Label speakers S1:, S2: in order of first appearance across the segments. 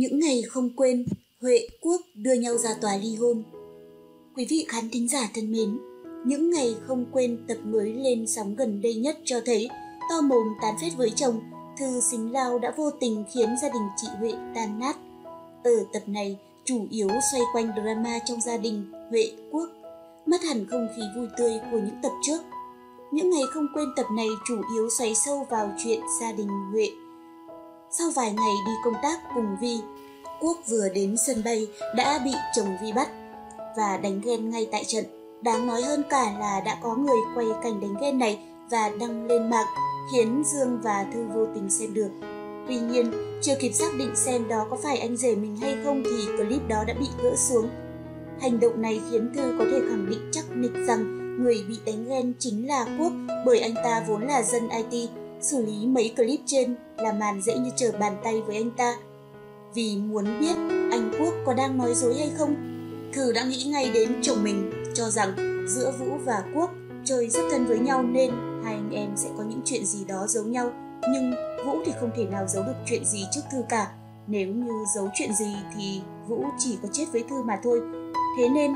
S1: Những ngày không quên, Huệ Quốc đưa nhau ra tòa ly hôn. Quý vị khán thính giả thân mến, những ngày không quên tập mới lên sóng gần đây nhất cho thấy to mồm tán phét với chồng, Thư Xính Lao đã vô tình khiến gia đình chị Huệ tan nát. Ở tập này, chủ yếu xoay quanh drama trong gia đình Huệ Quốc, mất hẳn không khí vui tươi của những tập trước. Những ngày không quên tập này chủ yếu xoáy sâu vào chuyện gia đình Huệ. Sau vài ngày đi công tác cùng Vi, Quốc vừa đến sân bay đã bị chồng Vi bắt và đánh ghen ngay tại trận. Đáng nói hơn cả là đã có người quay cảnh đánh ghen này và đăng lên mạng, khiến Dương và Thư vô tình xem được. Tuy nhiên, chưa kịp xác định xem đó có phải anh rể mình hay không thì clip đó đã bị gỡ xuống. Hành động này khiến Thư có thể khẳng định chắc nịch rằng người bị đánh ghen chính là Quốc bởi anh ta vốn là dân IT. Xử lý mấy clip trên là màn dễ như trở bàn tay với anh ta. Vì muốn biết anh Quốc có đang nói dối hay không, Thư đã nghĩ ngay đến chồng mình, cho rằng giữa Vũ và Quốc chơi rất thân với nhau nên hai anh em sẽ có những chuyện gì đó giấu nhau. Nhưng Vũ thì không thể nào giấu được chuyện gì trước Thư cả. Nếu như giấu chuyện gì thì Vũ chỉ có chết với Thư mà thôi. Thế nên,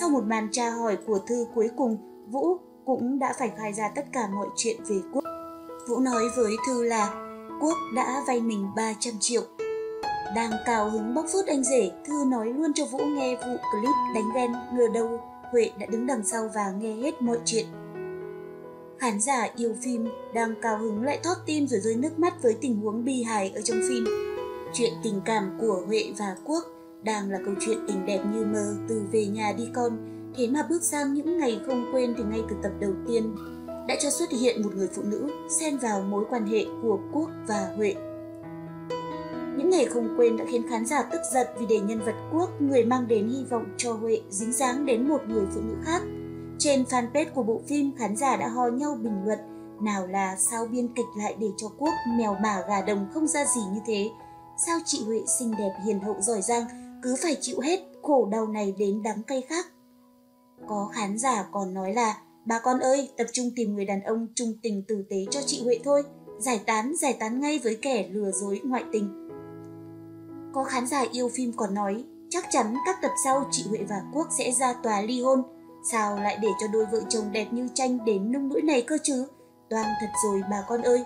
S1: sau một màn tra hỏi của Thư cuối cùng, Vũ cũng đã phải khai ra tất cả mọi chuyện về Quốc. Vũ nói với Thư là Quốc đã vay mình 300 triệu. Đang cào hứng bóc phốt anh rể, Thư nói luôn cho Vũ nghe vụ clip đánh ghen ngừa đâu Huệ đã đứng đằng sau và nghe hết mọi chuyện. Khán giả yêu phim đang cao hứng lại thót tim rồi rơi nước mắt với tình huống bi hài ở trong phim. Chuyện tình cảm của Huệ và Quốc đang là câu chuyện tình đẹp như mơ từ về nhà đi con, thế mà bước sang những ngày không quên thì ngay từ tập đầu tiên đã cho xuất hiện một người phụ nữ xen vào mối quan hệ của Quốc và Huệ. Những ngày không quên đã khiến khán giả tức giận vì để nhân vật Quốc, người mang đến hy vọng cho Huệ, dính dáng đến một người phụ nữ khác. Trên fanpage của bộ phim, khán giả đã hò nhau bình luận nào là sao biên kịch lại để cho Quốc mèo mả gà đồng không ra gì như thế. Sao chị Huệ xinh đẹp hiền hậu giỏi giang cứ phải chịu hết khổ đau này đến đắng cay khác. Có khán giả còn nói là Bà con ơi, tập trung tìm người đàn ông trung tình tử tế cho chị Huệ thôi. Giải tán, giải tán ngay với kẻ lừa dối ngoại tình. Có khán giả yêu phim còn nói, chắc chắn các tập sau chị Huệ và Quốc sẽ ra tòa ly hôn. Sao lại để cho đôi vợ chồng đẹp như tranh đến nông nỗi này cơ chứ? Toan thật rồi bà con ơi.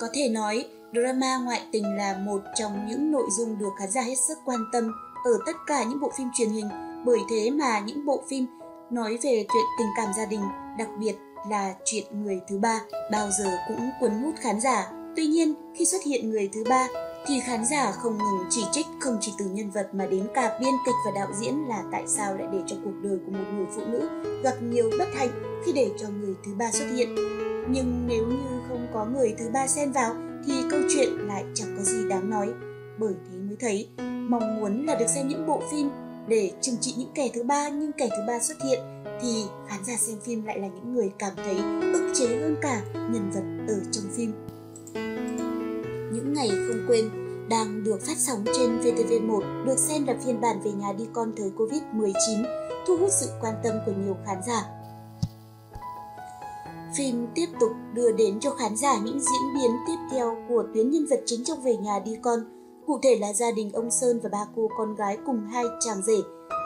S1: Có thể nói, drama ngoại tình là một trong những nội dung được khán giả hết sức quan tâm ở tất cả những bộ phim truyền hình. Bởi thế mà những bộ phim nói về chuyện tình cảm gia đình, đặc biệt là chuyện người thứ ba, bao giờ cũng cuốn hút khán giả. Tuy nhiên, khi xuất hiện người thứ ba, thì khán giả không ngừng chỉ trích không chỉ từ nhân vật mà đến cả biên kịch và đạo diễn là tại sao lại để cho cuộc đời của một người phụ nữ gặp nhiều bất hạnh khi để cho người thứ ba xuất hiện. Nhưng nếu như không có người thứ ba xen vào thì câu chuyện lại chẳng có gì đáng nói. Bởi thế mới thấy mong muốn là được xem những bộ phim để trừng trị những kẻ thứ ba nhưng kẻ thứ ba xuất hiện thì khán giả xem phim lại là những người cảm thấy ức chế hơn cả nhân vật ở trong phim những ngày không quên đang được phát sóng trên VTV1 được xem là phiên bản về nhà đi con thời Covid-19, thu hút sự quan tâm của nhiều khán giả. Phim tiếp tục đưa đến cho khán giả những diễn biến tiếp theo của tuyến nhân vật chính trong Về nhà đi con, cụ thể là gia đình ông Sơn và ba cô con gái cùng hai chàng rể.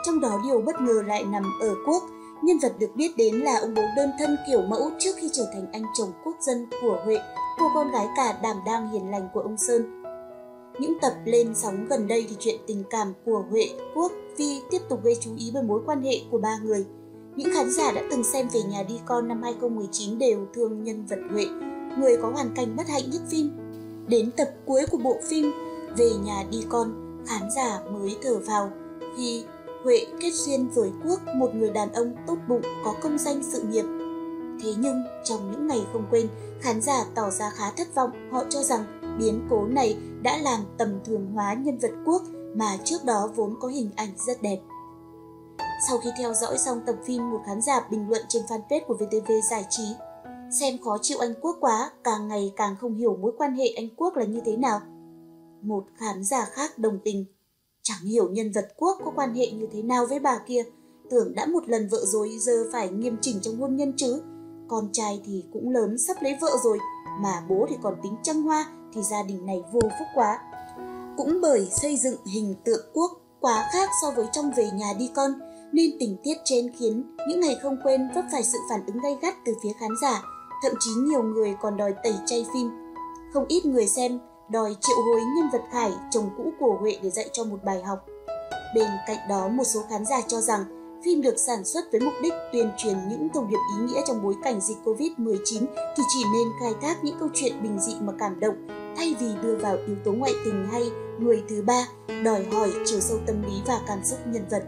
S1: Trong đó điều bất ngờ lại nằm ở Quốc, nhân vật được biết đến là ông bố đơn thân kiểu mẫu trước khi trở thành anh chồng quốc dân của Huệ cô con gái cả đảm đang hiền lành của ông Sơn. Những tập lên sóng gần đây thì chuyện tình cảm của Huệ, Quốc, Vi tiếp tục gây chú ý bởi mối quan hệ của ba người. Những khán giả đã từng xem về nhà đi con năm 2019 đều thương nhân vật Huệ, người có hoàn cảnh bất hạnh nhất phim. Đến tập cuối của bộ phim Về nhà đi con, khán giả mới thở vào khi Huệ kết duyên với Quốc, một người đàn ông tốt bụng có công danh sự nghiệp Thế nhưng, trong những ngày không quên, khán giả tỏ ra khá thất vọng. Họ cho rằng biến cố này đã làm tầm thường hóa nhân vật quốc mà trước đó vốn có hình ảnh rất đẹp. Sau khi theo dõi xong tập phim, một khán giả bình luận trên fanpage của VTV Giải trí. Xem khó chịu anh Quốc quá, càng ngày càng không hiểu mối quan hệ anh Quốc là như thế nào. Một khán giả khác đồng tình. Chẳng hiểu nhân vật Quốc có quan hệ như thế nào với bà kia. Tưởng đã một lần vợ rồi giờ phải nghiêm chỉnh trong hôn nhân chứ con trai thì cũng lớn sắp lấy vợ rồi, mà bố thì còn tính trăng hoa thì gia đình này vô phúc quá. Cũng bởi xây dựng hình tượng Quốc quá khác so với trong về nhà đi con, nên tình tiết trên khiến những ngày không quên vấp phải sự phản ứng gay gắt từ phía khán giả, thậm chí nhiều người còn đòi tẩy chay phim. Không ít người xem đòi triệu hồi nhân vật Khải, chồng cũ của Huệ để dạy cho một bài học. Bên cạnh đó, một số khán giả cho rằng phim được sản xuất với mục đích tuyên truyền những thông điệp ý nghĩa trong bối cảnh dịch Covid-19 thì chỉ nên khai thác những câu chuyện bình dị mà cảm động thay vì đưa vào yếu tố ngoại tình hay người thứ ba, đòi hỏi chiều sâu tâm lý và cảm xúc nhân vật.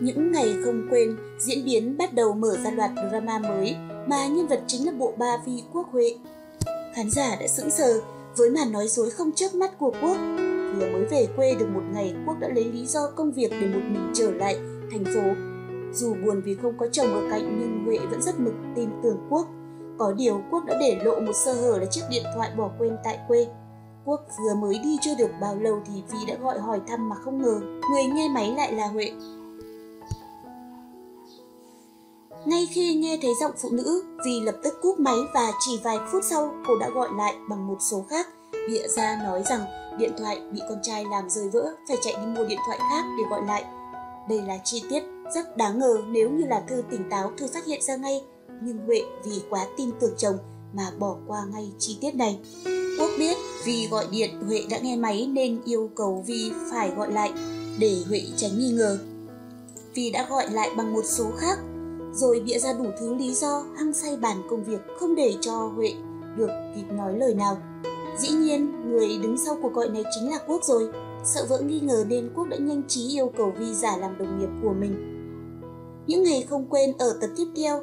S1: Những ngày không quên, diễn biến bắt đầu mở ra loạt drama mới mà nhân vật chính là bộ ba Vi Quốc Huệ. Khán giả đã sững sờ với màn nói dối không chớp mắt của Quốc. Vừa mới về quê được một ngày, Quốc đã lấy lý do công việc để một mình trở lại thành phố. Dù buồn vì không có chồng ở cạnh nhưng Huệ vẫn rất mực tin tưởng Quốc. Có điều Quốc đã để lộ một sơ hở là chiếc điện thoại bỏ quên tại quê. Quốc vừa mới đi chưa được bao lâu thì Vi đã gọi hỏi thăm mà không ngờ người nghe máy lại là Huệ. Ngay khi nghe thấy giọng phụ nữ, Vi lập tức cúp máy và chỉ vài phút sau cô đã gọi lại bằng một số khác, bịa ra nói rằng điện thoại bị con trai làm rơi vỡ, phải chạy đi mua điện thoại khác để gọi lại. Đây là chi tiết rất đáng ngờ nếu như là Thư tỉnh táo Thư phát hiện ra ngay, nhưng Huệ vì quá tin tưởng chồng mà bỏ qua ngay chi tiết này. Quốc biết vì gọi điện Huệ đã nghe máy nên yêu cầu Vi phải gọi lại để Huệ tránh nghi ngờ. Vi đã gọi lại bằng một số khác rồi bịa ra đủ thứ lý do hăng say bàn công việc không để cho Huệ được kịp nói lời nào. Dĩ nhiên, người đứng sau cuộc gọi này chính là Quốc rồi. Sợ vỡ nghi ngờ nên Quốc đã nhanh trí yêu cầu Vi giả làm đồng nghiệp của mình. Những ngày không quên ở tập tiếp theo,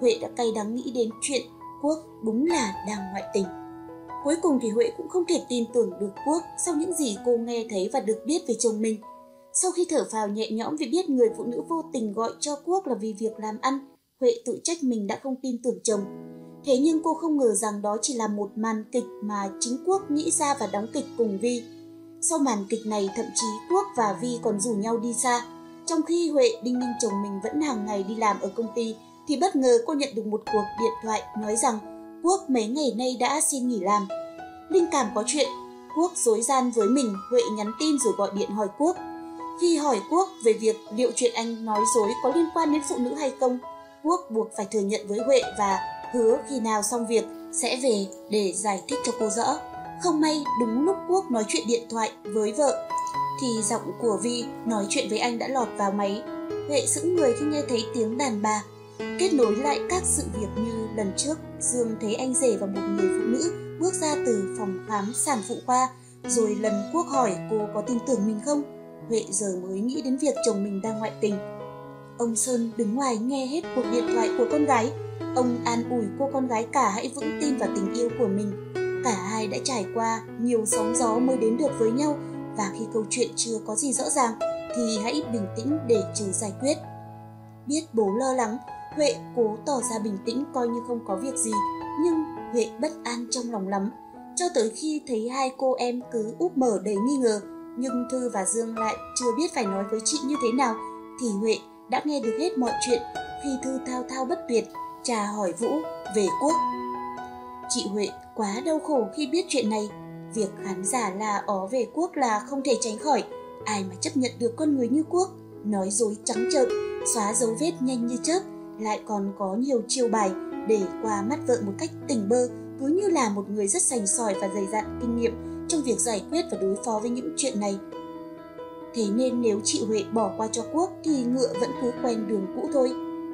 S1: Huệ đã cay đắng nghĩ đến chuyện Quốc đúng là đang ngoại tình. Cuối cùng thì Huệ cũng không thể tin tưởng được Quốc sau những gì cô nghe thấy và được biết về chồng mình. Sau khi thở phào nhẹ nhõm vì biết người phụ nữ vô tình gọi cho Quốc là vì việc làm ăn, Huệ tự trách mình đã không tin tưởng chồng. Thế nhưng cô không ngờ rằng đó chỉ là một màn kịch mà chính Quốc nghĩ ra và đóng kịch cùng Vi. Sau màn kịch này thậm chí Quốc và Vi còn rủ nhau đi xa. Trong khi Huệ đinh ninh chồng mình vẫn hàng ngày đi làm ở công ty thì bất ngờ cô nhận được một cuộc điện thoại nói rằng Quốc mấy ngày nay đã xin nghỉ làm. Linh cảm có chuyện, Quốc dối gian với mình, Huệ nhắn tin rồi gọi điện hỏi Quốc khi hỏi Quốc về việc liệu chuyện anh nói dối có liên quan đến phụ nữ hay không, Quốc buộc phải thừa nhận với Huệ và hứa khi nào xong việc sẽ về để giải thích cho cô rõ. Không may đúng lúc Quốc nói chuyện điện thoại với vợ thì giọng của Vi nói chuyện với anh đã lọt vào máy. Huệ sững người khi nghe thấy tiếng đàn bà. Kết nối lại các sự việc như lần trước, Dương thấy anh rể và một người phụ nữ bước ra từ phòng khám sản phụ khoa, rồi lần Quốc hỏi cô có tin tưởng mình không Huệ giờ mới nghĩ đến việc chồng mình đang ngoại tình. Ông Sơn đứng ngoài nghe hết cuộc điện thoại của con gái. Ông an ủi cô con gái cả hãy vững tin vào tình yêu của mình. Cả hai đã trải qua nhiều sóng gió mới đến được với nhau và khi câu chuyện chưa có gì rõ ràng thì hãy bình tĩnh để chờ giải quyết. Biết bố lo lắng, Huệ cố tỏ ra bình tĩnh coi như không có việc gì, nhưng Huệ bất an trong lòng lắm. Cho tới khi thấy hai cô em cứ úp mở đầy nghi ngờ, nhưng Thư và Dương lại chưa biết phải nói với chị như thế nào thì Huệ đã nghe được hết mọi chuyện khi Thư thao thao bất tuyệt trà hỏi Vũ về Quốc. Chị Huệ quá đau khổ khi biết chuyện này. Việc khán giả là ó về Quốc là không thể tránh khỏi. Ai mà chấp nhận được con người như Quốc, nói dối trắng trợn, xóa dấu vết nhanh như chớp, lại còn có nhiều chiêu bài để qua mắt vợ một cách tỉnh bơ, cứ như là một người rất sành sỏi và dày dặn kinh nghiệm trong việc giải quyết và đối phó với những chuyện này. Thế nên nếu chị Huệ bỏ qua cho Quốc thì ngựa vẫn cứ quen đường cũ thôi.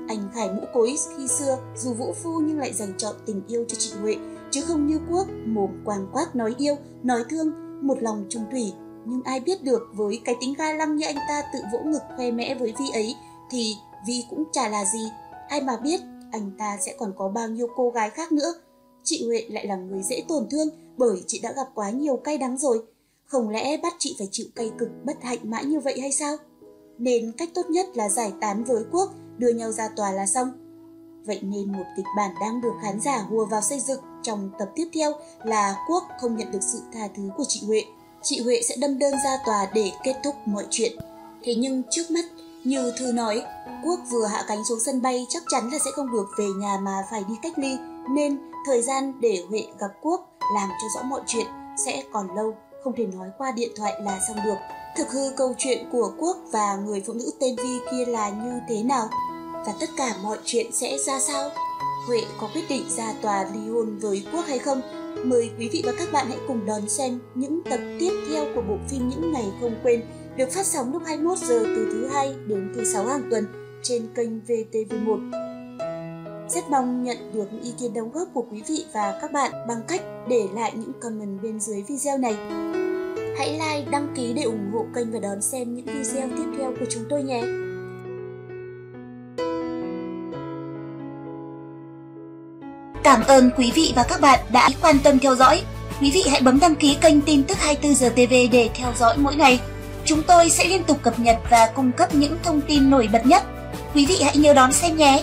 S1: Anh Khải mũ cối khi xưa dù vũ phu nhưng lại dành chọn tình yêu cho chị Huệ chứ không như Quốc mồm quàng quát nói yêu, nói thương, một lòng trung thủy. Nhưng ai biết được với cái tính ga lăng như anh ta tự vỗ ngực khoe mẽ với Vi ấy thì Vi cũng chả là gì. Ai mà biết anh ta sẽ còn có bao nhiêu cô gái khác nữa. Chị Huệ lại là người dễ tổn thương bởi chị đã gặp quá nhiều cay đắng rồi. Không lẽ bắt chị phải chịu cay cực bất hạnh mãi như vậy hay sao? Nên cách tốt nhất là giải tán với Quốc, đưa nhau ra tòa là xong. Vậy nên một kịch bản đang được khán giả hùa vào xây dựng trong tập tiếp theo là Quốc không nhận được sự tha thứ của chị Huệ. Chị Huệ sẽ đâm đơn ra tòa để kết thúc mọi chuyện. Thế nhưng trước mắt, như Thư nói, Quốc vừa hạ cánh xuống sân bay chắc chắn là sẽ không được về nhà mà phải đi cách ly, nên thời gian để Huệ gặp Quốc làm cho rõ mọi chuyện sẽ còn lâu, không thể nói qua điện thoại là xong được. Thực hư câu chuyện của Quốc và người phụ nữ tên Vi kia là như thế nào? Và tất cả mọi chuyện sẽ ra sao? Huệ có quyết định ra tòa ly hôn với Quốc hay không? Mời quý vị và các bạn hãy cùng đón xem những tập tiếp theo của bộ phim Những Ngày Không Quên, được phát sóng lúc 21 giờ từ thứ hai đến thứ sáu hàng tuần trên kênh VTV1. Rất mong nhận được ý kiến đóng góp của quý vị và các bạn bằng cách để lại những comment bên dưới video này. Hãy like, đăng ký để ủng hộ kênh và đón xem những video tiếp theo của chúng tôi nhé. Cảm ơn quý vị và các bạn đã quan tâm theo dõi. Quý vị hãy bấm đăng ký kênh tin tức 24 giờ TV để theo dõi mỗi ngày. Chúng tôi sẽ liên tục cập nhật và cung cấp những thông tin nổi bật nhất. Quý vị hãy nhớ đón xem nhé.